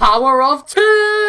power of two!